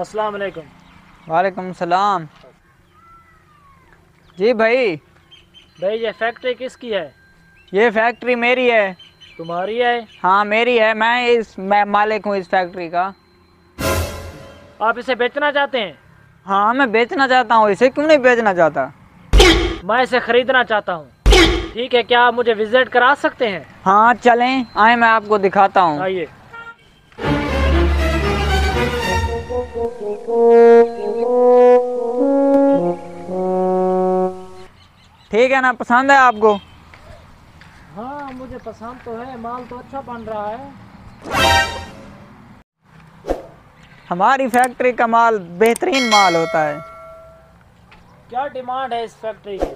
अस्सलाम वालेकुम। वालेकुम सलाम। जी भाई भाई ये फैक्ट्री किसकी है? ये फैक्ट्री मेरी है। तुम्हारी है? हाँ मेरी है। मैं इस मैं मालिक हूँ इस फैक्ट्री का। आप इसे बेचना चाहते हैं? हाँ मैं बेचना चाहता हूँ इसे। क्यों नहीं बेचना चाहता? मैं इसे खरीदना चाहता हूँ। ठीक है क्या आप मुझे विज़िट करा सकते हैं? हाँ चलें। आए मैं आपको दिखाता हूँ। आइए। ठीक है ना पसंद है आपको? हाँ मुझे पसंद तो है माल तो अच्छा बन रहा है। हमारी फैक्ट्री का माल बेहतरीन माल होता है। क्या डिमांड है इस फैक्ट्री की?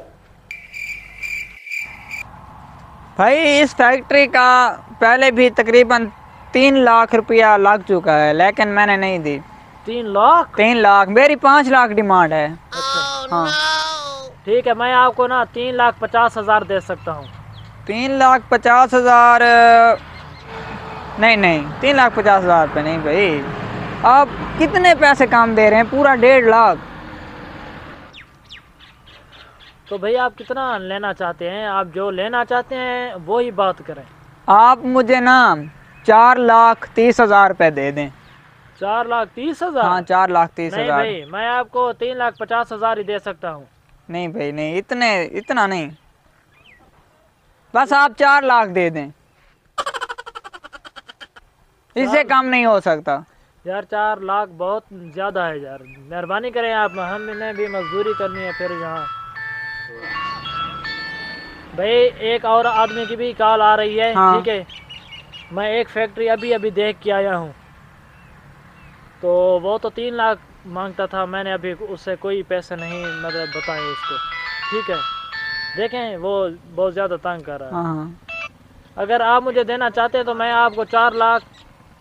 भाई इस फैक्ट्री का पहले भी तकरीबन तीन लाख रुपया लग चुका है लेकिन मैंने नहीं दी। तीन लाख? तीन लाख मेरी पाँच लाख डिमांड है। अच्छा। हाँ। ठीक है मैं आपको ना तीन लाख पचास हज़ार दे सकता हूँ। तीन लाख पचास हज़ार नहीं नहीं तीन लाख पचास हज़ार पे नहीं भाई। आप कितने पैसे काम दे रहे हैं? पूरा डेढ़ लाख। तो भाई आप कितना लेना चाहते हैं? आप जो लेना चाहते हैं वो ही बात करें। आप मुझे ना चार लाख तीस हज़ार रुपये दे दें। चार लाख तीस हज़ार? हाँ चार लाख तीस हज़ार। भाई मैं आपको तीन लाख पचास हज़ार ही दे सकता हूँ। नहीं भाई नहीं इतने इतना नहीं। बस आप चार लाख दे दें। इससे कम नहीं हो सकता। यार चार लाख बहुत ज़्यादा है यार। मेहरबानी करें आप हमने भी मजदूरी करनी है फिर यहाँ। भाई एक और आदमी की भी कॉल आ रही है हाँ। ठीक है। मैं एक फैक्ट्री अभी अभी देख के आया हूँ। तो वो तो तीन लाख माँगता था मैंने अभी उससे कोई पैसे नहीं मतलब बताए उसको। ठीक है? देखें वो बहुत ज़्यादा तंग कर रहा है। हाँ हाँ। अगर आप मुझे देना चाहते हैं तो मैं आपको चार लाख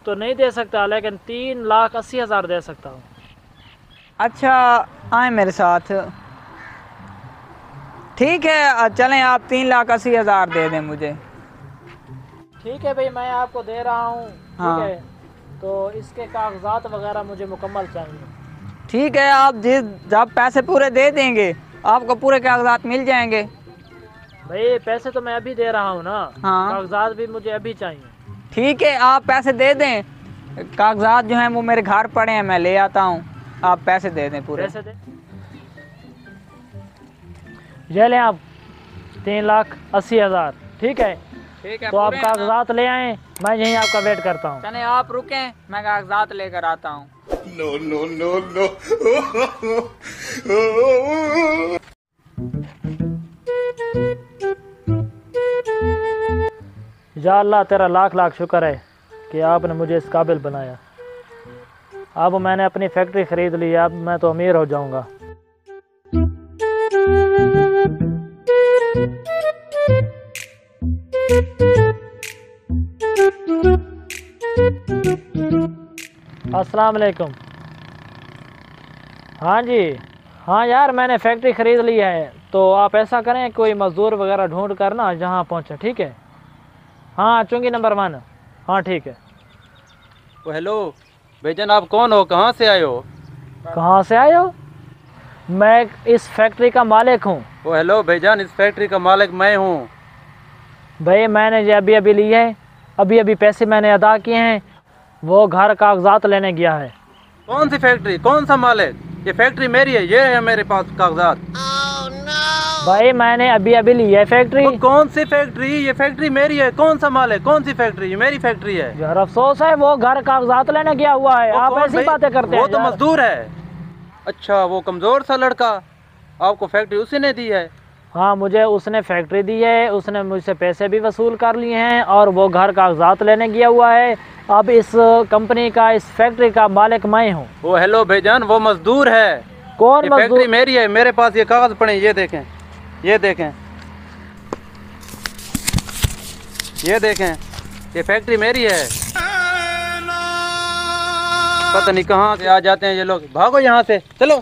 तो नहीं दे सकता लेकिन तीन लाख अस्सी हज़ार दे सकता हूँ। अच्छा आए मेरे साथ। ठीक है चलें आप तीन लाख अस्सी हज़ार दे दें मुझे। ठीक है भाई मैं आपको दे रहा हूँ। ठीक हाँ। है? तो इसके कागजात वगैरह मुझे मुकम्मल चाहिए। ठीक है आप जिस जब पैसे पूरे दे देंगे आपको पूरे कागजात मिल जाएँगे। भाई पैसे तो मैं अभी दे रहा हूँ ना। हाँ। कागजात भी मुझे अभी चाहिए। ठीक है आप पैसे दे दें। कागजात जो हैं वो मेरे घर पड़े हैं मैं ले आता हूँ। आप पैसे दे दें पूरे। पैसे दे। ये लें आप तीन लाख अस्सी हज़ार। ठीक है? ठीक है तो आप कागजात ले आए मैं यहीं आपका वेट करता हूँ। चले आप रुकें मैं कागजात लेकर आता हूँ। या अल्लाह, तेरा लाख लाख शुक्र है कि आपने मुझे इस काबिल बनाया। अब मैंने अपनी फैक्ट्री ख़रीद ली, अब मैं तो अमीर हो जाऊँगा। अस्सलाम वालेकुम। हाँ जी। हाँ यार मैंने फैक्ट्री ख़रीद ली है तो आप ऐसा करें कोई मज़दूर वगैरह ढूंढ कर ना जहाँ पहुँचे ठीक है? हाँ चुंगी नंबर वन हाँ ठीक है। ओ हेलो भाईजान आप कौन हो? कहाँ से आए हो? कहाँ से आए हो? मैं इस फैक्ट्री का मालिक हूँ। ओ हेलो भाईजान इस फैक्ट्री का मालिक मैं हूँ। भाई मैंने ये अभी अभी ली है। अभी अभी पैसे मैंने अदा किए हैं। वो घर कागजात लेने गया है। कौन सी फैक्ट्री कौन सा मालिक? ये फैक्ट्री मेरी है ये है मेरे पास कागजात। भाई मैंने अभी अभी ली है फैक्ट्री वो कौन सी फैक्ट्री ये फैक्ट्री मेरी है कौन सा माल है? कौन सी फैक्ट्री ये मेरी फैक्ट्री है। यार अफसोस है वो घर कागजात लेने गया हुआ है। आप ऐसी बातें करते हैं वो तो मजदूर है। अच्छा वो कमज़ोर सा लड़का आपको फैक्ट्री उसी ने दी है। हाँ मुझे उसने फैक्ट्री दी है उसने मुझसे पैसे भी वसूल कर लिए हैं और वो घर कागजात लेने गया हुआ है। अब इस कंपनी का इस फैक्ट्री का मालिक मैं हूँ। वो हेलो भाईजान वो मजदूर है। कौन फैक्ट्री मजदूर? मेरी है मेरे पास ये कागज़ पड़े ये देखें ये देखें। ये देखें ये फैक्ट्री मेरी है। पता नहीं कहाँ से आ जाते हैं ये लोग। भागो यहाँ से चलो।